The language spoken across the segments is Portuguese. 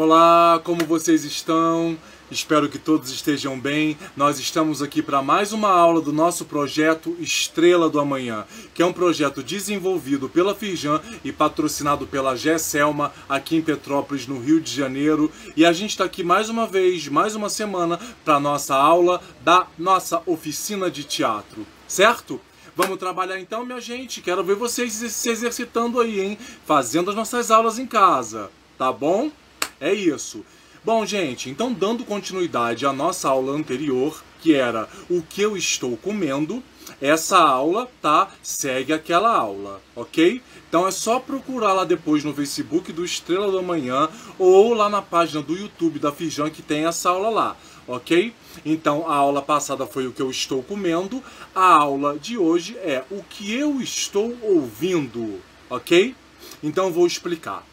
Olá, como vocês estão? Espero que todos estejam bem. Nós estamos aqui para mais uma aula do nosso projeto Estrela do Amanhã, que é um projeto desenvolvido pela Firjan e patrocinado pela GESELMA aqui em Petrópolis, no Rio de Janeiro. E a gente está aqui mais uma vez, mais uma semana, para nossa aula da nossa oficina de teatro, certo? Vamos trabalhar então, minha gente. Quero ver vocês se exercitando aí, hein? Fazendo as nossas aulas em casa, tá bom? É isso. Bom, gente, então dando continuidade à nossa aula anterior, que era o que eu estou comendo, essa aula, tá? Segue aquela aula, ok? Então é só procurar lá depois no Facebook do Estrela da Manhã ou lá na página do YouTube da Fijan que tem essa aula lá, ok? Então a aula passada foi o que eu estou comendo, a aula de hoje é o que eu estou ouvindo, ok? Então vou explicar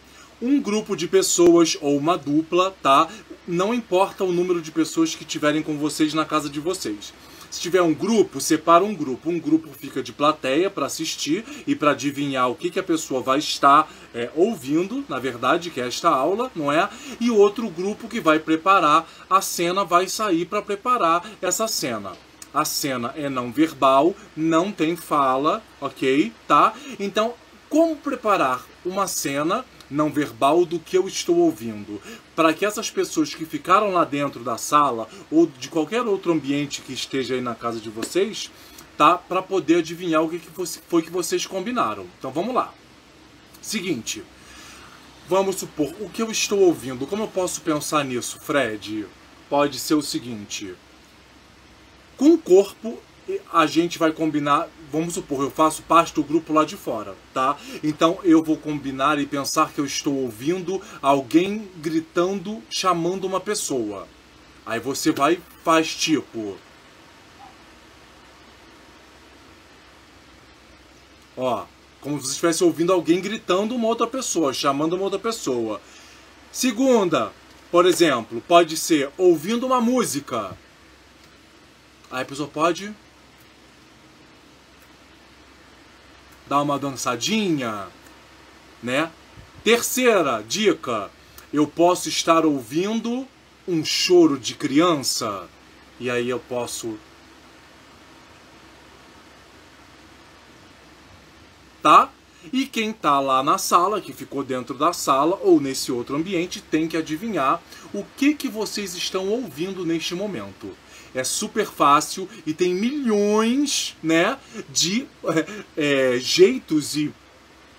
um grupo de pessoas ou uma dupla, tá? Não importa o número de pessoas que tiverem com vocês na casa de vocês. Se tiver um grupo, separa um grupo. Um grupo fica de plateia para assistir e para adivinhar o que, que a pessoa vai estar é, ouvindo, na verdade, que é esta aula, não é? E outro grupo que vai preparar a cena, vai sair para preparar essa cena. A cena é não verbal, não tem fala, ok? Tá? Então, como preparar uma cena não verbal do que eu estou ouvindo, para que essas pessoas que ficaram lá dentro da sala ou de qualquer outro ambiente que esteja aí na casa de vocês, tá? Para poder adivinhar o que foi que vocês combinaram. Então vamos lá. Seguinte, vamos supor o que eu estou ouvindo. Como eu posso pensar nisso, Fred? Pode ser o seguinte: com o corpo a gente vai combinar, vamos supor, eu faço parte do grupo lá de fora, tá? Então eu vou combinar e pensar que eu estou ouvindo alguém gritando, chamando uma pessoa. Aí você vai faz tipo Ó, como se você estivesse ouvindo alguém gritando uma outra pessoa, chamando uma outra pessoa. Segunda, por exemplo, pode ser ouvindo uma música. Aí a pessoa pode dar uma dançadinha, né? Terceira dica, eu posso estar ouvindo um choro de criança e aí eu posso tá? E quem tá lá na sala, que ficou dentro da sala ou nesse outro ambiente, tem que adivinhar o que que vocês estão ouvindo neste momento é super fácil e tem milhões né, de é, jeitos e,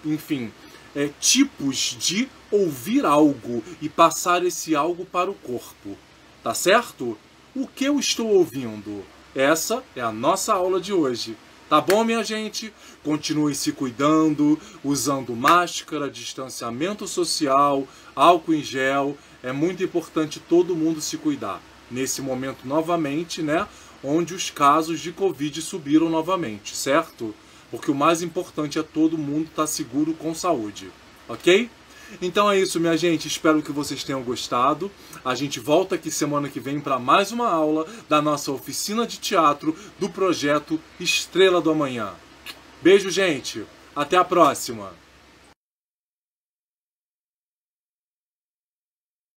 enfim, é, tipos de ouvir algo e passar esse algo para o corpo. Tá certo? O que eu estou ouvindo? Essa é a nossa aula de hoje. Tá bom, minha gente? Continue se cuidando, usando máscara, distanciamento social, álcool em gel. É muito importante todo mundo se cuidar nesse momento novamente, né? Onde os casos de Covid subiram novamente, certo? Porque o mais importante é todo mundo estar tá seguro com saúde, ok? Então é isso, minha gente. Espero que vocês tenham gostado. A gente volta aqui semana que vem para mais uma aula da nossa oficina de teatro do projeto Estrela do Amanhã. Beijo, gente. Até a próxima.